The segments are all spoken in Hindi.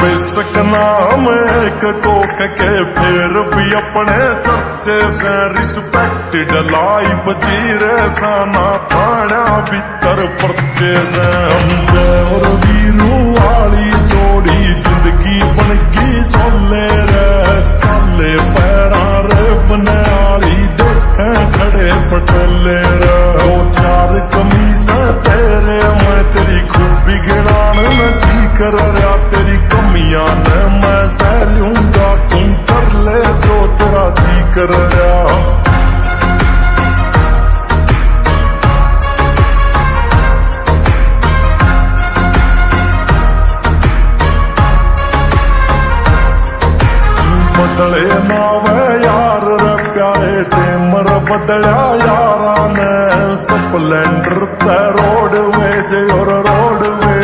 बेशक मैं एक के फिर भी अपने चर्चे से रिस्पेक्टेड लाइफ जी रे साना थाना भीतर पर्चे से हम जय में जी कर रहा तेरी कमियाँ ने मैं सह लूँगा। तुम कर ले जो तेरा जी कर रहा। बदले नावे यार रे प्यारे, टेमर बदलिया यारा ने। स्प्लेंडर ते रोड वेज और रोड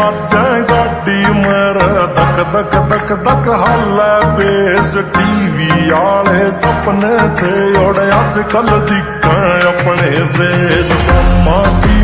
गाने गाड़ी मेरे धक धक धक धक हाले पेश टीवी आले सपने थे और अजकल दिखे अपने फेस कम्मा की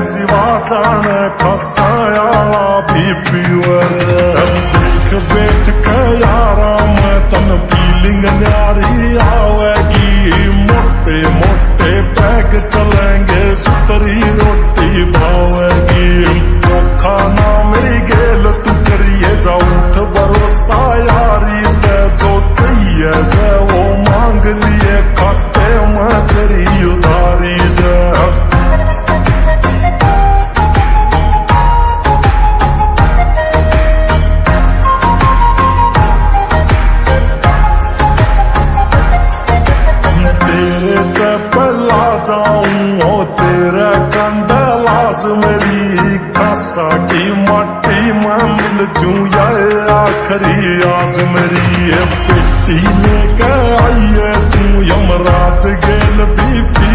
Pesi vatane kasayala pipi vese Ek bet ke yaram tan peeling जाऊँ ओ तेरे कंधे लाश मेरी खासा की मट्टी मैं मिल जू ये आखिरी आस मेरी पेटी लेके आइए तू, यमराज गेल भी